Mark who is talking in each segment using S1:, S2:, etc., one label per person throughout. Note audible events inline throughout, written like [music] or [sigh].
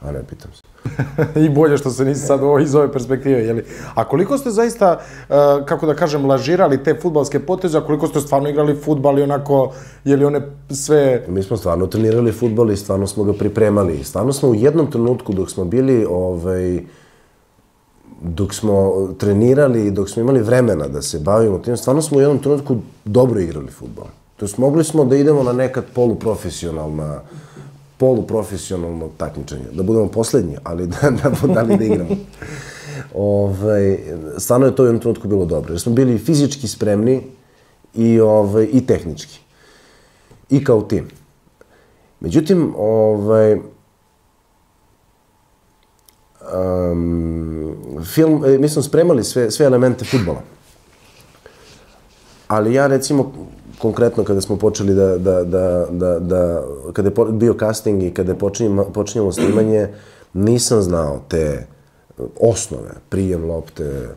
S1: a ne pitam se. [laughs]
S2: I bolje što se nisi sad ovo iz ove perspektive, jeli? A koliko ste zaista, uh, kako da kažem, lažirali te futbalske poteze, a koliko ste stvarno igrali futbal i onako, jeli one sve...
S1: Mi smo stvarno trenirali futbol i stvarno smo ga pripremali. Stvarno smo u jednom trenutku dok smo bili, ovaj, dok smo trenirali i dok smo imali vremena da se bavimo tim, stvarno smo u jednom trenutku dobro igrali futbol. To jest, mogli smo da idemo na nekad poluprofesionalna poluprofesionalno takmičenje. Da budemo poslednji, ali [laughs] da, da, da li da igramo. ovaj, stvarno je to u jednom trenutku bilo dobro. Jer smo bili fizički spremni i, ovaj, i tehnički. I kao tim. Međutim, ovaj, um, film, e, mi smo spremali sve, sve elemente futbola. Ali ja, recimo, konkretno kada smo počeli da, da, da, da, da kada je bio casting i kada je počinjemo, počinjemo snimanje, nisam znao te osnove, prijem lopte,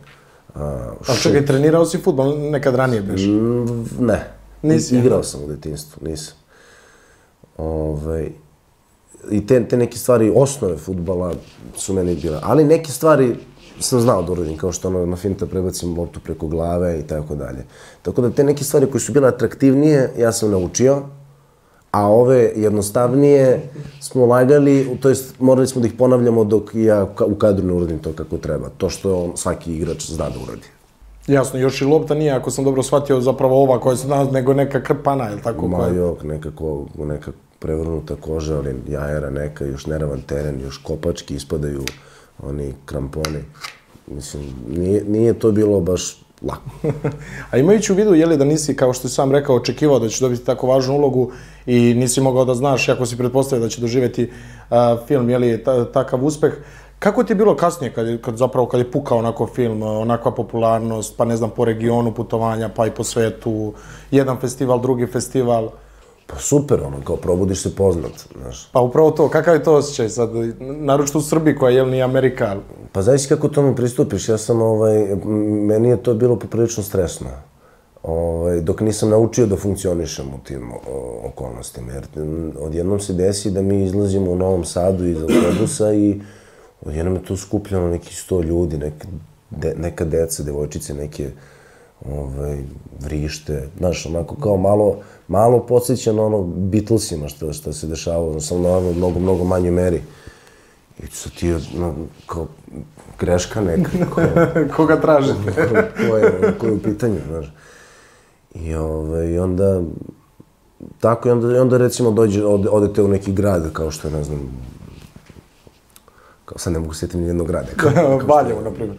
S2: a, A čekaj, trenirao si futbol nekad ranije biš?
S1: Mm, ne. Nisi? Igrao sam u detinstvu, nisam. Ove, ovaj, I te, te neke stvari, osnove futbala su meni bile. Ali neke stvari sam znao da uradim, kao što ono na finta prebacim loptu preko glave i tako dalje. Tako da te neke stvari koje su bile atraktivnije, ja sam naučio, a ove jednostavnije smo lagali, to jest morali smo da ih ponavljamo dok ja u kadru ne uradim to kako treba. To što svaki igrač zna da uradi.
S2: Jasno, još i lopta nije, ako sam dobro shvatio, zapravo ova koja se zna, nego neka krpana, je li tako?
S1: Ma jok, nekako, neka prevrnuta koža, ali jajera neka, još neravan teren, još kopački ispadaju oni kramponi. Mislim, nije, nije to bilo baš lako. [laughs]
S2: A imajući u vidu, je li da nisi, kao što si sam rekao, očekivao da ćeš dobiti tako važnu ulogu i nisi mogao da znaš, ako si pretpostavio da će doživeti uh, film, je li takav uspeh, Kako ti je bilo kasnije, kad, kad zapravo kad je pukao onako film, onakva popularnost, pa ne znam, po regionu putovanja, pa i po svetu, jedan festival, drugi festival?
S1: Pa super, ono, kao probudiš se poznat, znaš.
S2: Pa upravo to, kakav je to osjećaj sad, naročito u Srbiji koja je, nije Amerika?
S1: Pa zavisi kako tome pristupiš, ja sam, ovaj, meni je to bilo poprilično stresno. Ovaj, dok nisam naučio da funkcionišem u tim o, okolnostima, jer odjednom se desi da mi izlazimo u Novom Sadu iz autobusa i odjednom je tu skupljeno neki sto ljudi, neka, de, neka deca, devojčice, neke ovaj, vrište, znaš, onako kao malo, malo podsjeća na ono Beatlesima što, što se dešavalo, samo na ono mnogo, mnogo manjoj meri. I sad ti no, kao, greška neka. [laughs] Ko,
S2: Koga tražite?
S1: ko, je, ko je u pitanju, znaš. I, ovaj, i onda, tako, i onda, i onda recimo dođe, ode, odete u neki grad, kao što je, ne znam, kao sad ne mogu sjetiti ni jednog grada. [laughs]
S2: Valjevo, na primjer.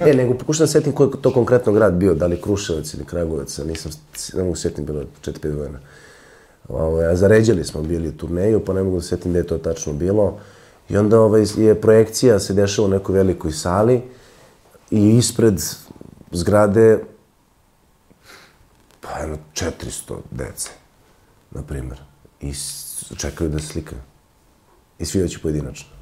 S2: [laughs]
S1: e, nego pokušam setim koji to konkretno grad bio, da li Kruševac ili Kragujevac, nisam, ne mogu setim, bilo 4-5 godina. Ovo, a zaređali smo bili turneju, pa ne mogu da setim gde je to tačno bilo. I onda ovaj, je projekcija se dešava u nekoj velikoj sali i ispred zgrade pa jedno 400 dece, na primjer. I čekaju da slikaju. I svi hoće pojedinačno.